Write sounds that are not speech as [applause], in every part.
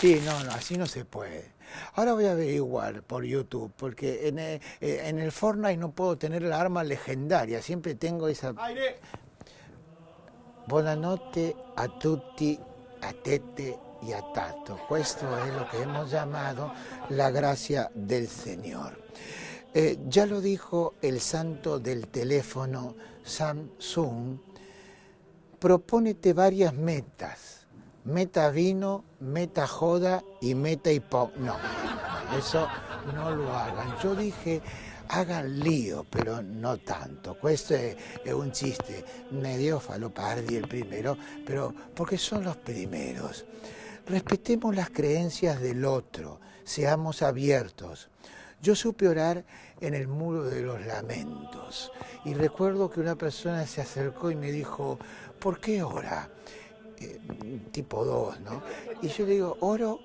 Sí, no, no, así no se puede. Ahora voy a averiguar por YouTube, porque en el, eh, en el Fortnite no puedo tener la arma legendaria, siempre tengo esa... Aire. Buonanotte a tutti, a Tete y a Tato. Questo es lo que hemos llamado la gracia del Señor. Eh, ya lo dijo el santo del teléfono Samsung, propónete varias metas. Meta vino, meta joda y meta hipó. No, eso no lo hagan. Yo dije, hagan lío, pero no tanto. Questo è un chiste medio falopardi el primero, pero porque son los primeros. Respetemos las creencias del otro, seamos abiertos. Yo supe orar en el muro de los lamentos y recuerdo que una persona se acercó y me dijo, ¿por qué ora? Eh, tipo 2, ¿no? Y yo le digo, oro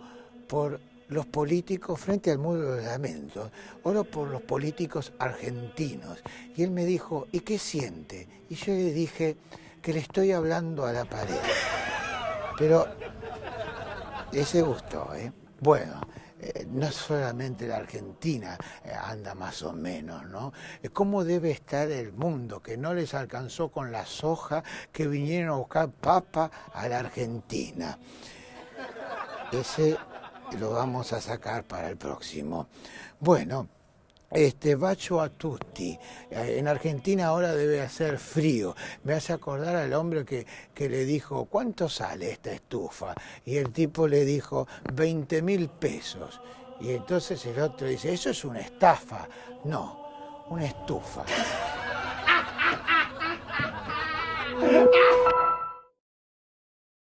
por los políticos frente al muro de los lamentos, oro por los políticos argentinos. Y él me dijo, ¿y qué siente? Y yo le dije que le estoy hablando a la pared. Pero ese gustó, ¿eh? Bueno, eh, no solamente la Argentina eh, anda más o menos, ¿no? Eh, ¿Cómo debe estar el mundo que no les alcanzó con la soja que vinieron a buscar papa a la Argentina? Ese lo vamos a sacar para el próximo. Bueno, este, bacio a tutti. Eh, En Argentina ahora debe hacer frío. Me hace acordar al hombre que, que le dijo, ¿cuánto sale esta estufa? Y el tipo le dijo, 20 mil pesos. Y entonces el otro dice, eso es una estafa. No, una estufa. [laughs]